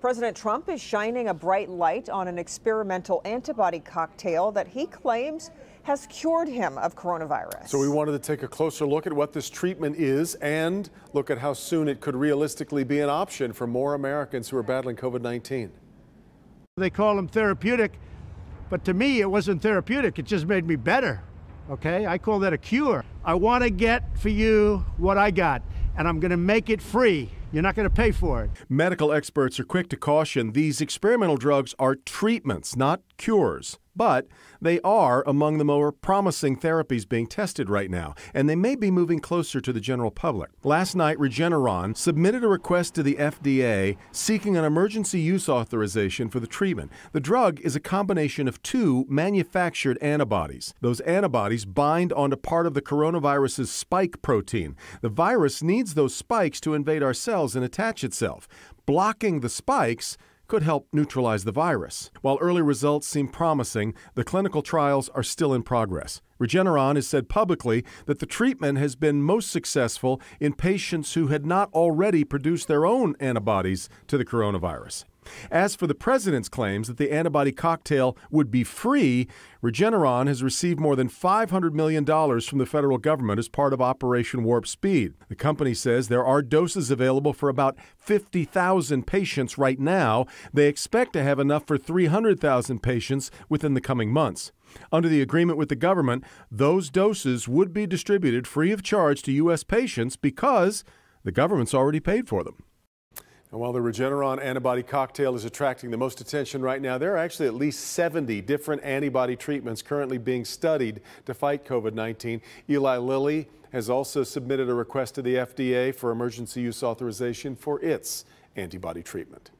President Trump is shining a bright light on an experimental antibody cocktail that he claims has cured him of coronavirus. So we wanted to take a closer look at what this treatment is and look at how soon it could realistically be an option for more Americans who are battling COVID-19. They call them therapeutic, but to me it wasn't therapeutic. It just made me better. Okay? I call that a cure. I want to get for you what I got, and I'm going to make it free. You're not going to pay for it. Medical experts are quick to caution these experimental drugs are treatments, not cures. But they are among the more promising therapies being tested right now, and they may be moving closer to the general public. Last night, Regeneron submitted a request to the FDA seeking an emergency use authorization for the treatment. The drug is a combination of two manufactured antibodies. Those antibodies bind onto part of the coronavirus's spike protein. The virus needs those spikes to invade our cells and attach itself. Blocking the spikes could help neutralize the virus. While early results seem promising, the clinical trials are still in progress. Regeneron has said publicly that the treatment has been most successful in patients who had not already produced their own antibodies to the coronavirus. As for the president's claims that the antibody cocktail would be free, Regeneron has received more than $500 million from the federal government as part of Operation Warp Speed. The company says there are doses available for about 50,000 patients right now. They expect to have enough for 300,000 patients within the coming months. Under the agreement with the government, those doses would be distributed free of charge to U.S. patients because the government's already paid for them. And while the Regeneron antibody cocktail is attracting the most attention right now, there are actually at least 70 different antibody treatments currently being studied to fight COVID 19. Eli Lilly has also submitted a request to the FDA for emergency use authorization for its antibody treatment.